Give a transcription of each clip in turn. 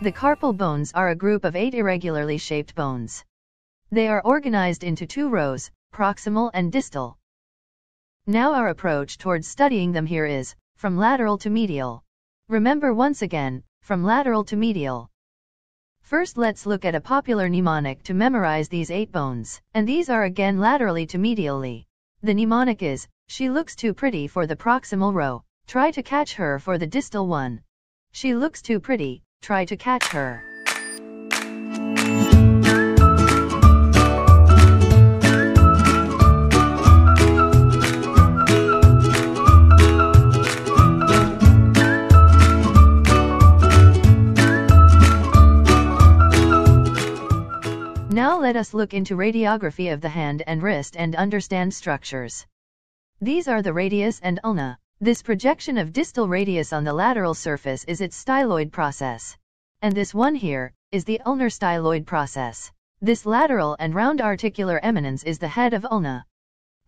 The carpal bones are a group of eight irregularly shaped bones. They are organized into two rows, proximal and distal. Now our approach towards studying them here is, from lateral to medial. Remember once again, from lateral to medial. First let's look at a popular mnemonic to memorize these eight bones, and these are again laterally to medially. The mnemonic is, she looks too pretty for the proximal row, try to catch her for the distal one. She looks too pretty, try to catch her. Now let us look into radiography of the hand and wrist and understand structures. These are the radius and ulna. This projection of distal radius on the lateral surface is its styloid process. And this one here, is the ulnar styloid process. This lateral and round articular eminence is the head of ulna.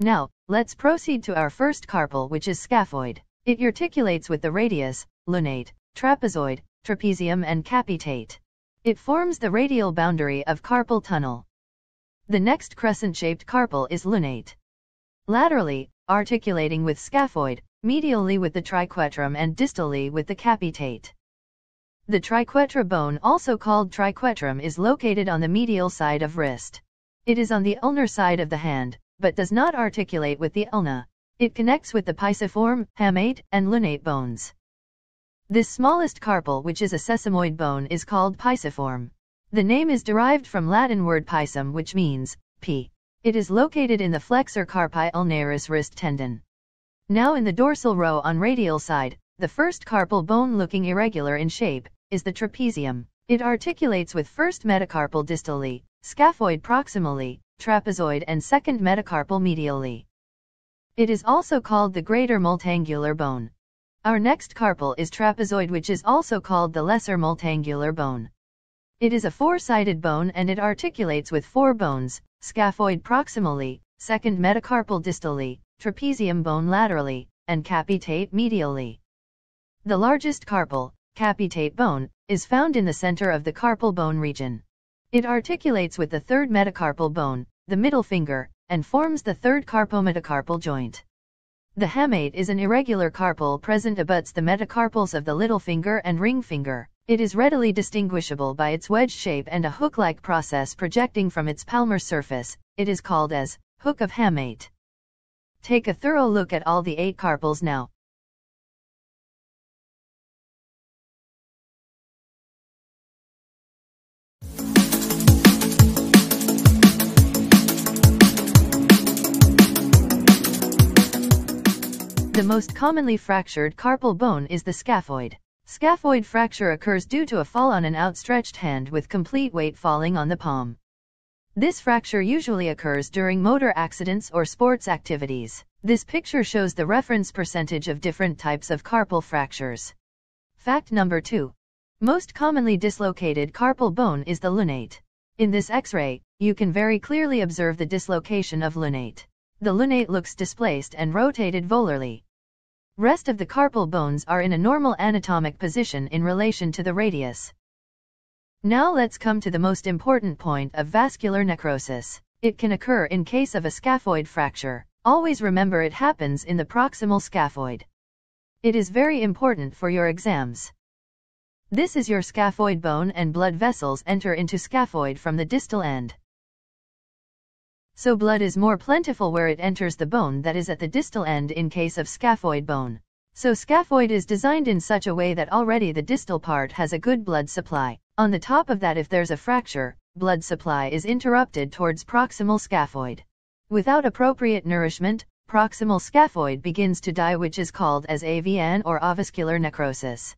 Now, let's proceed to our first carpal which is scaphoid. It articulates with the radius, lunate, trapezoid, trapezium and capitate. It forms the radial boundary of carpal tunnel. The next crescent-shaped carpal is lunate. Laterally, articulating with scaphoid, medially with the triquetrum and distally with the capitate. The triquetral bone also called triquetrum is located on the medial side of wrist. It is on the ulnar side of the hand, but does not articulate with the ulna. It connects with the pisiform, hamate, and lunate bones. This smallest carpal which is a sesamoid bone is called pisiform. The name is derived from Latin word pisum which means, pea. It is located in the flexor carpi ulnaris wrist tendon. Now in the dorsal row on radial side, the first carpal bone looking irregular in shape, is the trapezium. It articulates with first metacarpal distally, scaphoid proximally, trapezoid and second metacarpal medially. It is also called the greater multangular bone. Our next carpal is trapezoid which is also called the lesser multangular bone. It is a four-sided bone and it articulates with four bones, scaphoid proximally, second metacarpal distally, trapezium bone laterally, and capitate medially. The largest carpal, capitate bone, is found in the center of the carpal bone region. It articulates with the third metacarpal bone, the middle finger, and forms the third carpometacarpal joint. The hamate is an irregular carpal present abuts the metacarpals of the little finger and ring finger. It is readily distinguishable by its wedge shape and a hook-like process projecting from its palmar surface. It is called as hook of hamate. Take a thorough look at all the eight carpals now. The most commonly fractured carpal bone is the scaphoid. Scaphoid fracture occurs due to a fall on an outstretched hand with complete weight falling on the palm. This fracture usually occurs during motor accidents or sports activities. This picture shows the reference percentage of different types of carpal fractures. Fact number 2. Most commonly dislocated carpal bone is the lunate. In this x-ray, you can very clearly observe the dislocation of lunate. The lunate looks displaced and rotated volarly. Rest of the carpal bones are in a normal anatomic position in relation to the radius. Now let's come to the most important point of avascular necrosis. It can occur in case of a scaphoid fracture. Always remember it happens in the proximal scaphoid. It is very important for your exams. This is your scaphoid bone and blood vessels enter into scaphoid from the distal end so blood is more plentiful where it enters the bone that is at the distal end in case of scaphoid bone. So scaphoid is designed in such a way that already the distal part has a good blood supply. On the top of that if there's a fracture, blood supply is interrupted towards proximal scaphoid. Without appropriate nourishment, proximal scaphoid begins to die which is called as AVN or avascular necrosis.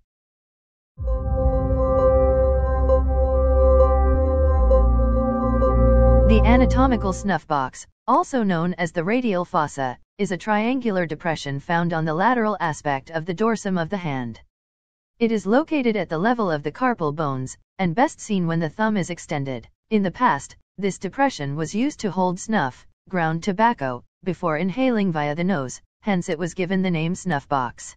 The anatomical snuff box, also known as the radial fossa, is a triangular depression found on the lateral aspect of the dorsum of the hand. It is located at the level of the carpal bones, and best seen when the thumb is extended. In the past, this depression was used to hold snuff, ground tobacco, before inhaling via the nose, hence it was given the name snuff box.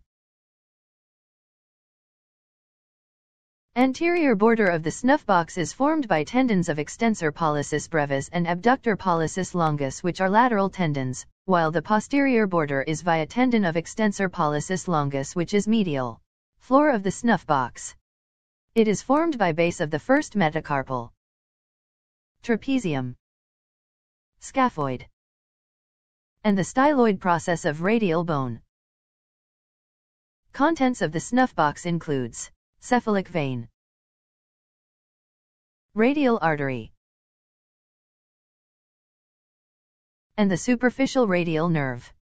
Anterior border of the snuff box is formed by tendons of extensor pollicis brevis and abductor pollicis longus which are lateral tendons, while the posterior border is via tendon of extensor pollicis longus which is medial. Floor of the snuff box. It is formed by base of the first metacarpal. Trapezium. Scaphoid. And the styloid process of radial bone. Contents of the snuff box includes cephalic vein, radial artery, and the superficial radial nerve.